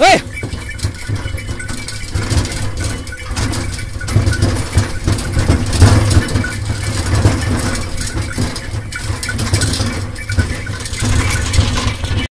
哎